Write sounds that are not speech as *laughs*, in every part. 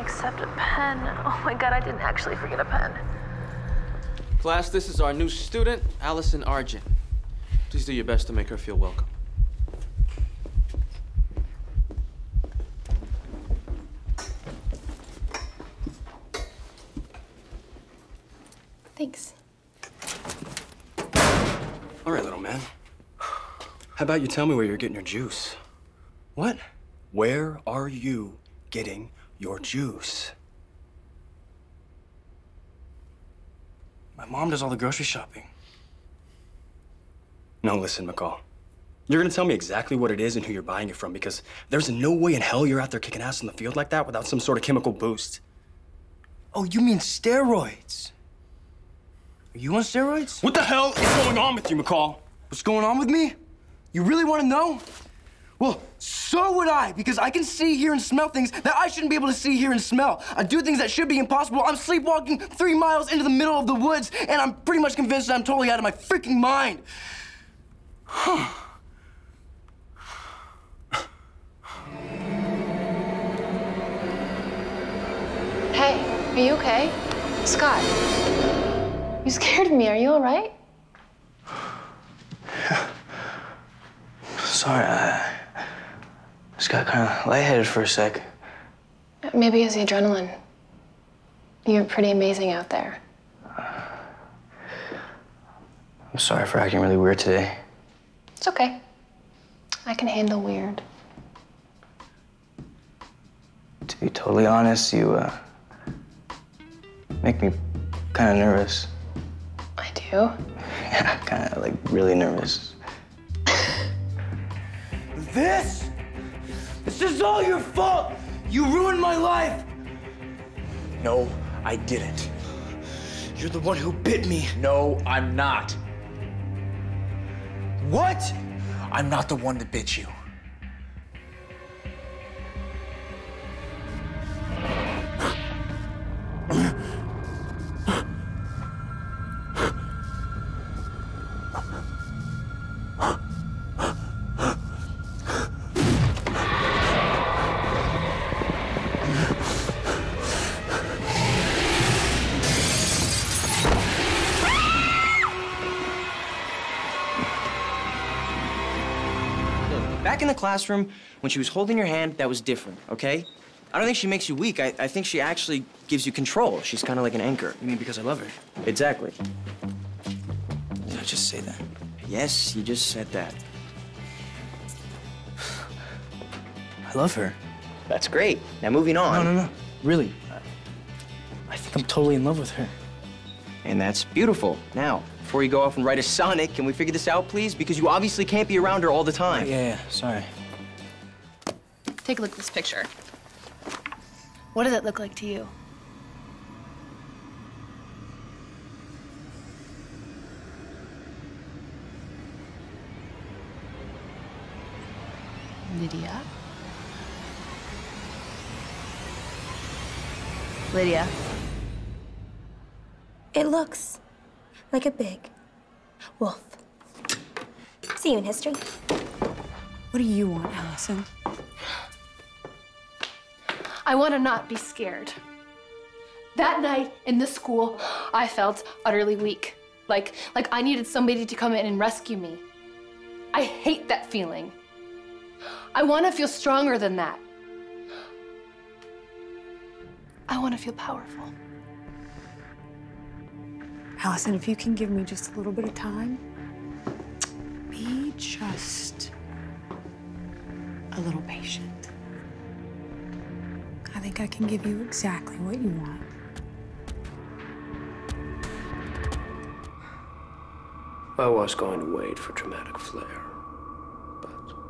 except a pen. Oh my god, I didn't actually forget a pen. Class, this is our new student, Allison Argent. Please do your best to make her feel welcome. Thanks. All right, little man. How about you tell me where you're getting your juice? What? Where are you getting your juice? My mom does all the grocery shopping. No, listen, McCall. You're gonna tell me exactly what it is and who you're buying it from because there's no way in hell you're out there kicking ass in the field like that without some sort of chemical boost. Oh, you mean steroids? Are you on steroids? What the hell is going on with you, McCall? What's going on with me? You really want to know? Well, so would I, because I can see, hear, and smell things that I shouldn't be able to see, hear, and smell. I do things that should be impossible. I'm sleepwalking three miles into the middle of the woods, and I'm pretty much convinced that I'm totally out of my freaking mind. *sighs* Hey, are you okay? Scott, you scared me. Are you all right? Yeah. *sighs* Sorry, I just got kind of lightheaded for a sec. Maybe it's the adrenaline. You're pretty amazing out there. I'm sorry for acting really weird today. It's okay. I can handle weird. To be totally honest, you uh, make me kind of nervous. I do. *laughs* Yeah, kind of like really nervous. This? This is all your fault! You ruined my life! No, I didn't. You're the one who bit me. No, I'm not. What? I'm not the one that bit you. Back in the classroom, when she was holding your hand, that was different, okay? I don't think she makes you weak. I, I think she actually gives you control. She's kind of like an anchor. You mean because I love her? Exactly. Did I just say that? Yes, you just said that. I love her. That's great. Now moving on. No, no, no. Really. Uh, I think I'm totally in love with her. And that's beautiful. Now, before you go off and write a sonnet, can we figure this out, please? Because you obviously can't be around her all the time. Yeah, yeah, sorry. Take a look at this picture. What does it look like to you? Lydia? Lydia? It looks like a big wolf. See you in history. What do you want, Allison? I want to not be scared. That night in the school, I felt utterly weak. Like, like I needed somebody to come in and rescue me. I hate that feeling. I want to feel stronger than that. I want to feel powerful. Allison, if you can give me just a little bit of time, be just a little patient. I think I can give you exactly what you want. I was going to wait for dramatic flair, but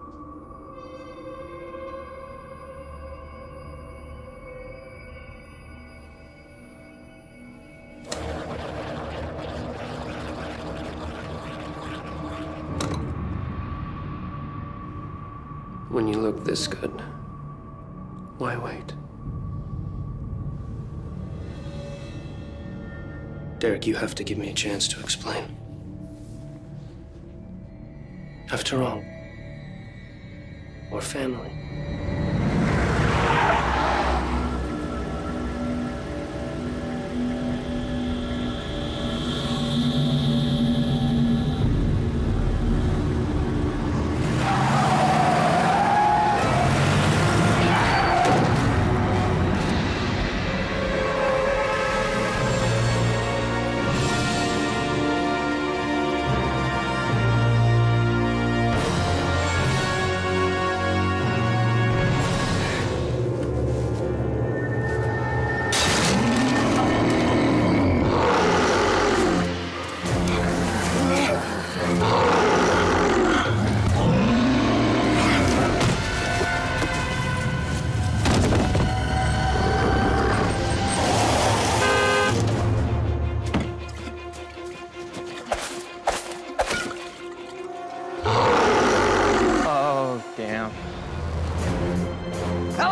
when you look this good, why wait? Derek, you have to give me a chance to explain. After all, we're family.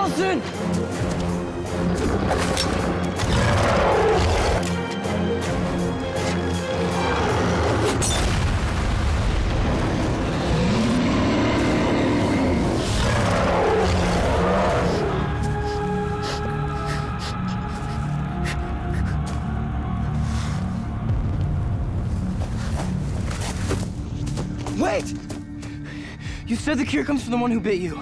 Allison! Wait! You said the cure comes from the one who bit you.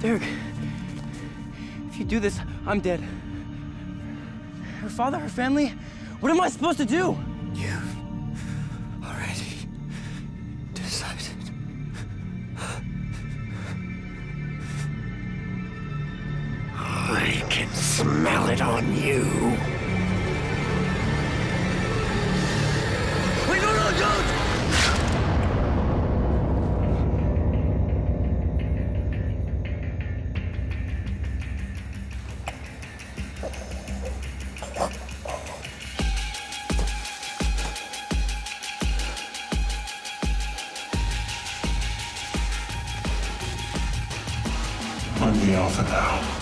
Derek, if you do this, I'm dead. Her father, her family, what am I supposed to do? You've already decided. I can smell it on you. I'm the alpha now.